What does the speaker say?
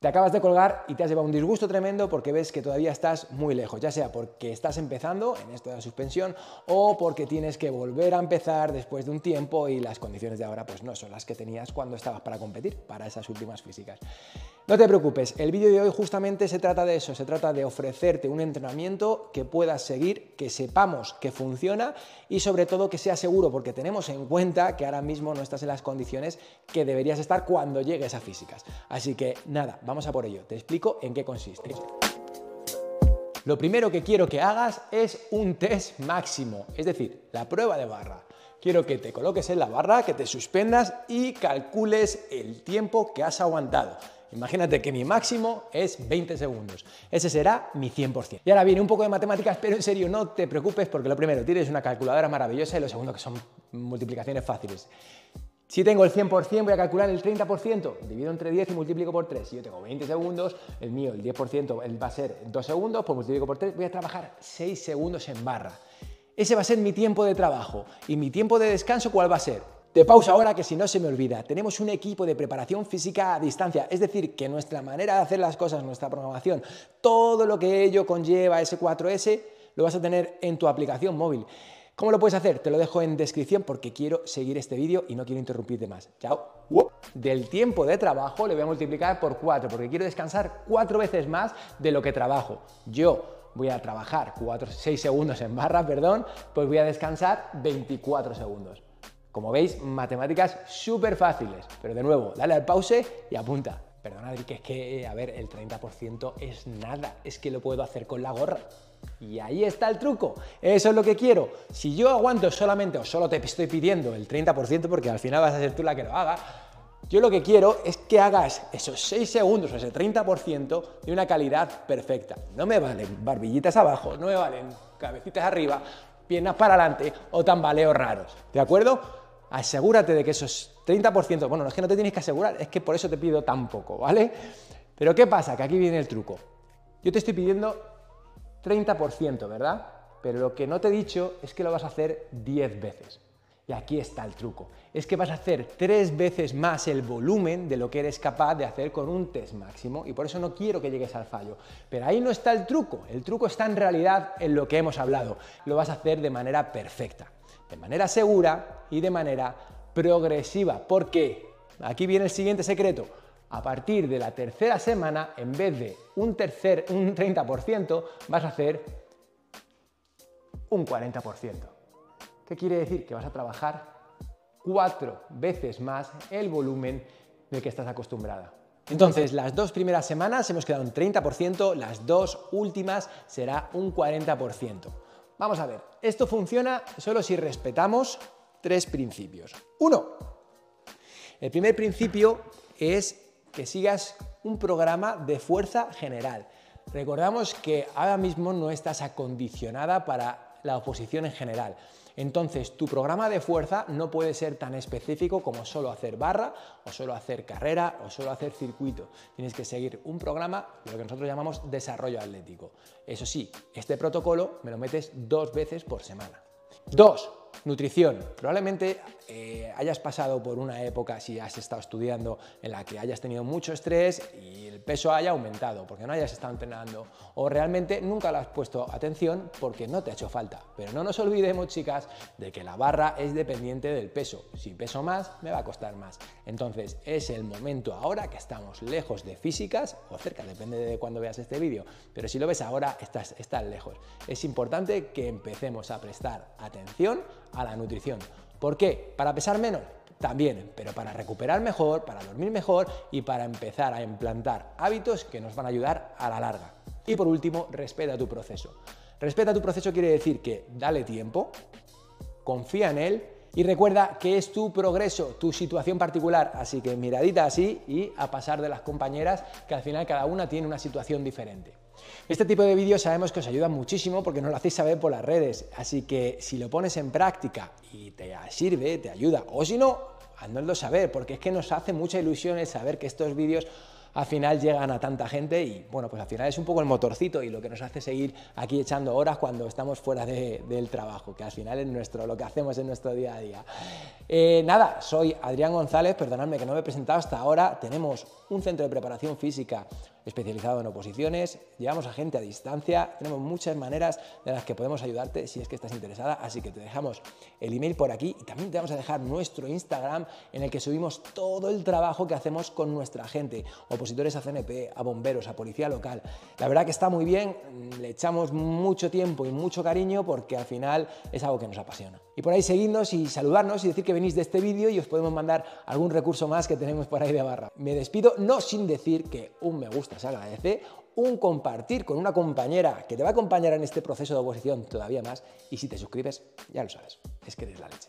Te acabas de colgar y te has llevado un disgusto tremendo porque ves que todavía estás muy lejos, ya sea porque estás empezando en esto de la suspensión o porque tienes que volver a empezar después de un tiempo y las condiciones de ahora pues no son las que tenías cuando estabas para competir, para esas últimas físicas. No te preocupes, el vídeo de hoy justamente se trata de eso, se trata de ofrecerte un entrenamiento que puedas seguir, que sepamos que funciona y sobre todo que sea seguro porque tenemos en cuenta que ahora mismo no estás en las condiciones que deberías estar cuando llegues a físicas. Así que nada, vamos a por ello. Te explico en qué consiste. Lo primero que quiero que hagas es un test máximo, es decir, la prueba de barra. Quiero que te coloques en la barra, que te suspendas y calcules el tiempo que has aguantado. Imagínate que mi máximo es 20 segundos. Ese será mi 100%. Y ahora viene un poco de matemáticas, pero en serio no te preocupes porque lo primero, tienes una calculadora maravillosa y lo segundo que son multiplicaciones fáciles. Si tengo el 100%, voy a calcular el 30%, divido entre 10 y multiplico por 3. Si yo tengo 20 segundos, el mío, el 10%, va a ser 2 segundos, pues multiplico por 3, voy a trabajar 6 segundos en barra. Ese va a ser mi tiempo de trabajo. ¿Y mi tiempo de descanso cuál va a ser? De pausa ahora que si no se me olvida, tenemos un equipo de preparación física a distancia, es decir, que nuestra manera de hacer las cosas, nuestra programación, todo lo que ello conlleva ese 4S, lo vas a tener en tu aplicación móvil. ¿Cómo lo puedes hacer? Te lo dejo en descripción porque quiero seguir este vídeo y no quiero interrumpirte más. Chao. Del tiempo de trabajo le voy a multiplicar por 4 porque quiero descansar 4 veces más de lo que trabajo. Yo voy a trabajar 4, 6 segundos en barra, perdón, pues voy a descansar 24 segundos. Como veis, matemáticas súper fáciles, pero de nuevo, dale al pause y apunta. Perdona, que es que, a ver, el 30% es nada, es que lo puedo hacer con la gorra. Y ahí está el truco, eso es lo que quiero. Si yo aguanto solamente o solo te estoy pidiendo el 30% porque al final vas a ser tú la que lo haga, yo lo que quiero es que hagas esos 6 segundos o ese 30% de una calidad perfecta. No me valen barbillitas abajo, no me valen cabecitas arriba, piernas para adelante o tambaleos raros. ¿De acuerdo? Asegúrate de que esos 30%, bueno, no es que no te tienes que asegurar, es que por eso te pido tan poco, ¿vale? Pero ¿qué pasa? Que aquí viene el truco. Yo te estoy pidiendo 30%, ¿verdad? Pero lo que no te he dicho es que lo vas a hacer 10 veces. Y aquí está el truco. Es que vas a hacer tres veces más el volumen de lo que eres capaz de hacer con un test máximo y por eso no quiero que llegues al fallo. Pero ahí no está el truco. El truco está en realidad en lo que hemos hablado. Lo vas a hacer de manera perfecta, de manera segura y de manera progresiva. ¿Por qué? Aquí viene el siguiente secreto. A partir de la tercera semana, en vez de un, tercer, un 30%, vas a hacer un 40%. ¿Qué quiere decir? Que vas a trabajar cuatro veces más el volumen del que estás acostumbrada. Entonces, las dos primeras semanas hemos quedado un 30%, las dos últimas será un 40%. Vamos a ver, esto funciona solo si respetamos tres principios. Uno, el primer principio es que sigas un programa de fuerza general. Recordamos que ahora mismo no estás acondicionada para la oposición en general. Entonces, tu programa de fuerza no puede ser tan específico como solo hacer barra, o solo hacer carrera, o solo hacer circuito. Tienes que seguir un programa lo que nosotros llamamos desarrollo atlético. Eso sí, este protocolo me lo metes dos veces por semana. Dos, nutrición. Probablemente eh, hayas pasado por una época, si has estado estudiando, en la que hayas tenido mucho estrés y peso haya aumentado porque no hayas estado entrenando o realmente nunca le has puesto atención porque no te ha hecho falta. Pero no nos olvidemos, chicas, de que la barra es dependiente del peso. Si peso más, me va a costar más. Entonces es el momento ahora que estamos lejos de físicas o cerca, depende de cuándo veas este vídeo. Pero si lo ves ahora, estás, estás lejos. Es importante que empecemos a prestar atención a la nutrición. ¿Por qué? ¿Para pesar menos? También, pero para recuperar mejor, para dormir mejor y para empezar a implantar hábitos que nos van a ayudar a la larga. Y por último, respeta tu proceso. Respeta tu proceso quiere decir que dale tiempo, confía en él y recuerda que es tu progreso, tu situación particular, así que miradita así y a pasar de las compañeras, que al final cada una tiene una situación diferente. Este tipo de vídeos sabemos que os ayuda muchísimo porque nos lo hacéis saber por las redes, así que si lo pones en práctica y te sirve, te ayuda, o si no, háznoslo saber, porque es que nos hace mucha ilusión el saber que estos vídeos al final llegan a tanta gente y bueno, pues al final es un poco el motorcito y lo que nos hace seguir aquí echando horas cuando estamos fuera del trabajo, que al final es nuestro, lo que hacemos en nuestro día a día. Eh, nada, soy Adrián González, perdonadme que no me he presentado hasta ahora, tenemos un centro de preparación física especializado en oposiciones, llevamos a gente a distancia, tenemos muchas maneras de las que podemos ayudarte si es que estás interesada, así que te dejamos el email por aquí y también te vamos a dejar nuestro Instagram en el que subimos todo el trabajo que hacemos con nuestra gente, opositores a CNP, a bomberos, a policía local. La verdad que está muy bien, le echamos mucho tiempo y mucho cariño porque al final es algo que nos apasiona. Y por ahí seguidnos y saludarnos y decir que venís de este vídeo y os podemos mandar algún recurso más que tenemos por ahí de barra. Me despido no sin decir que un me gusta se agradece, un compartir con una compañera que te va a acompañar en este proceso de oposición todavía más y si te suscribes, ya lo sabes, es que eres la leche.